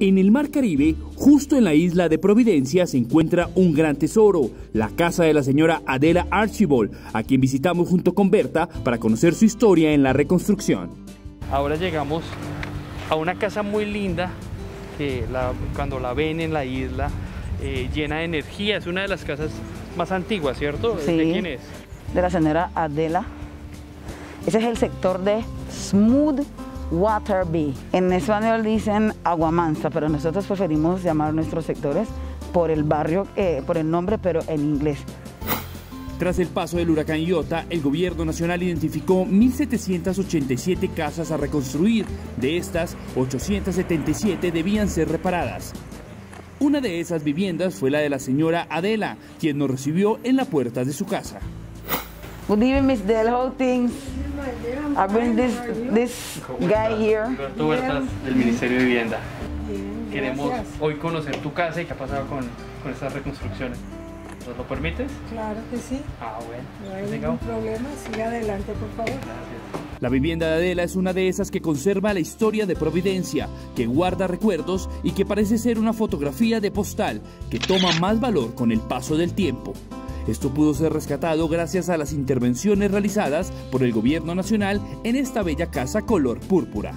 En el Mar Caribe, justo en la isla de Providencia, se encuentra un gran tesoro, la casa de la señora Adela Archibald, a quien visitamos junto con Berta para conocer su historia en la reconstrucción. Ahora llegamos a una casa muy linda que cuando la ven en la isla eh, llena de energía, es una de las casas más antiguas, ¿cierto? Sí, ¿De quién es? De la señora Adela. Ese es el sector de Smooth Water Bee. En español dicen agua mansa, pero nosotros preferimos llamar nuestros sectores por el barrio, eh, por el nombre, pero en inglés. Tras el paso del huracán Iota, el gobierno nacional identificó 1.787 casas a reconstruir. De estas, 877 debían ser reparadas. Una de esas viviendas fue la de la señora Adela, quien nos recibió en la puerta de su casa. Good evening, Miss Del. How things? I bring this this guy here. Roberto Huertas del Ministerio de Vivienda. Queremos hoy conocer tu casa y qué ha pasado con, con estas reconstrucciones. ¿Nos lo permites? Claro que sí. Ah, bueno. No hay ningún problema. Siga adelante, por favor. La vivienda de Adela es una de esas que conserva la historia de Providencia, que guarda recuerdos y que parece ser una fotografía de postal que toma más valor con el paso del tiempo. Esto pudo ser rescatado gracias a las intervenciones realizadas por el gobierno nacional en esta bella casa color púrpura.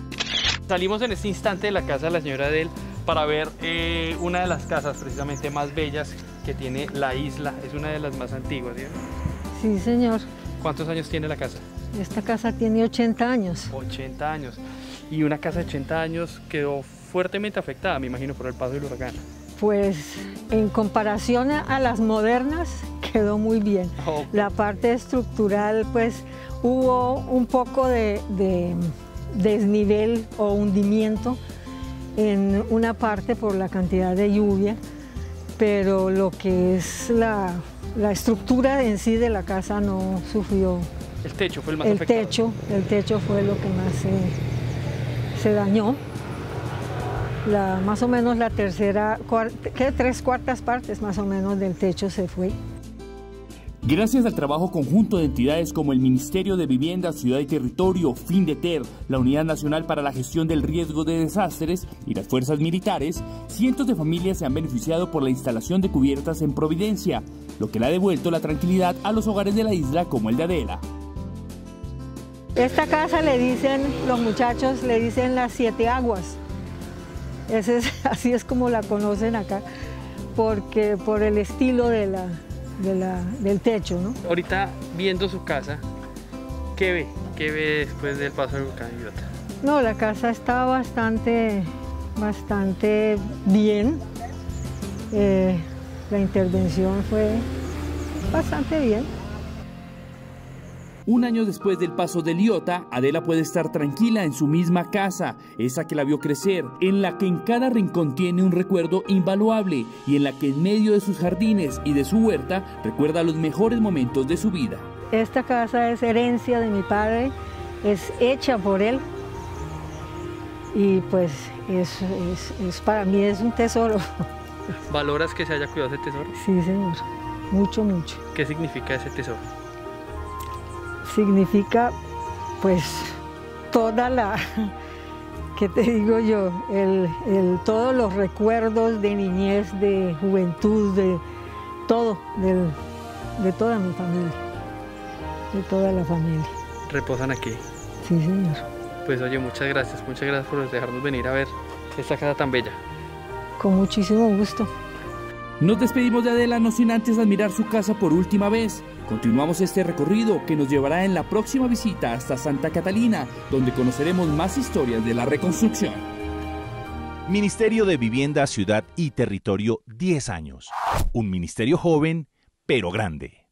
Salimos en este instante de la casa de la señora Adel para ver eh, una de las casas precisamente más bellas que tiene la isla. Es una de las más antiguas, ¿cierto? Sí, señor. ¿Cuántos años tiene la casa? Esta casa tiene 80 años. 80 años. Y una casa de 80 años quedó fuertemente afectada, me imagino, por el paso del huracán. Pues en comparación a las modernas, quedó muy bien. La parte estructural, pues hubo un poco de, desnivel o hundimiento en una parte por la cantidad de lluvia, pero lo que es la, estructura en sí de la casa no sufrió. El techo fue el más el afectado. Techo, el techo fue lo que más se dañó la, más o menos la tercera, que tres cuartas partes más o menos del techo se fue. Gracias al trabajo conjunto de entidades como el Ministerio de Vivienda, Ciudad y Territorio, FINDETER, la Unidad Nacional para la Gestión del Riesgo de Desastres y las fuerzas militares, cientos de familias se han beneficiado por la instalación de cubiertas en Providencia, lo que le ha devuelto la tranquilidad a los hogares de la isla como el de Adela. Esta casa le dicen, los muchachos le dicen las siete aguas, así es como la conocen acá, porque por el estilo de la, del techo. ¿no? Ahorita viendo su casa, ¿qué ve? ¿Qué ve después del paso del volcán No, la casa está bastante, bastante bien. Eh, la intervención fue bastante bien. Un año después del paso de Liota, Adela puede estar tranquila en su misma casa, esa que la vio crecer, en la que en cada rincón tiene un recuerdo invaluable y en la que en medio de sus jardines y de su huerta recuerda los mejores momentos de su vida. Esta casa es herencia de mi padre, es hecha por él y pues es, es para mí es un tesoro. ¿Valoras que se haya cuidado ese tesoro? Sí, señor, mucho, mucho. ¿Qué significa ese tesoro? Significa pues toda la, ¿qué te digo yo? El, todos los recuerdos de niñez, de juventud, de todo, de toda mi familia, de toda la familia. ¿Reposan aquí? Sí, señor. Pues oye, muchas gracias, muchas gracias por dejarnos venir a ver esta casa tan bella. Con muchísimo gusto. Nos despedimos de Adela no sin antes admirar su casa por última vez. Continuamos este recorrido que nos llevará en la próxima visita hasta Santa Catalina, donde conoceremos más historias de la reconstrucción. Ministerio de Vivienda, Ciudad y Territorio, 10 años. Un ministerio joven, pero grande.